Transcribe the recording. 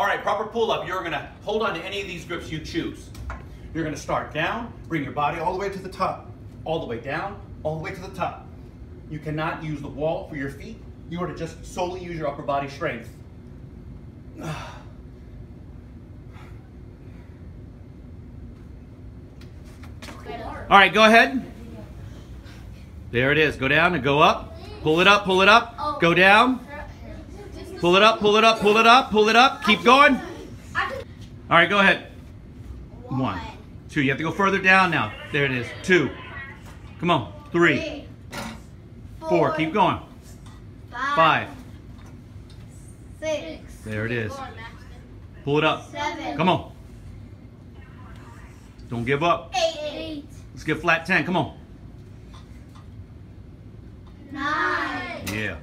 All right, proper pull up. You're gonna hold on to any of these grips you choose. You're gonna start down, bring your body all the way to the top, all the way down, all the way to the top. You cannot use the wall for your feet. You are to just solely use your upper body strength. All right, go ahead. There it is. Go down and go up. Pull it up, pull it up. Go down. Pull it up, pull it up, pull it up, pull it up. Keep going. All right, go ahead. One, two. You have to go further down now. There it is. Two. Come on. Three, four. Keep going. Five. Six. There it is. Pull it up. Seven. Come on. Don't give up. Eight. Let's get flat 10. Come on. Nine. Yeah.